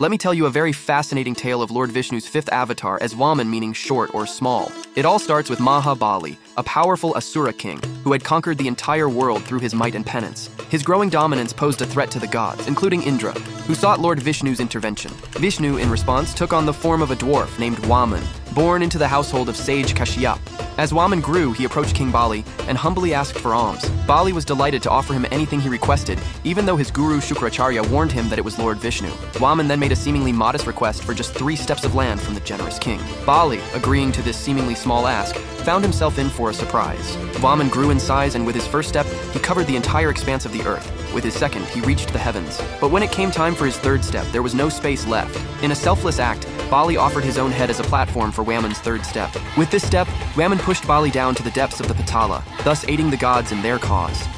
let me tell you a very fascinating tale of Lord Vishnu's fifth avatar as Vaman meaning short or small. It all starts with Mahabali, a powerful Asura king who had conquered the entire world through his might and penance. His growing dominance posed a threat to the gods, including Indra, who sought Lord Vishnu's intervention. Vishnu, in response, took on the form of a dwarf named Vaman, born into the household of sage Kashyap. As Vaman grew, he approached King Bali and humbly asked for alms. Bali was delighted to offer him anything he requested, even though his guru Shukracharya warned him that it was Lord Vishnu. Vaman then made a seemingly modest request for just three steps of land from the generous king. Bali, agreeing to this seemingly small ask, found himself in for a surprise. Vaman grew in size, and with his first step, he covered the entire expanse of the earth. With his second, he reached the heavens. But when it came time for his third step, there was no space left. In a selfless act, Bali offered his own head as a platform for Vaman's third step. With this step, Vaman pushed Bali down to the depths of the Patala, thus aiding the gods in their cause.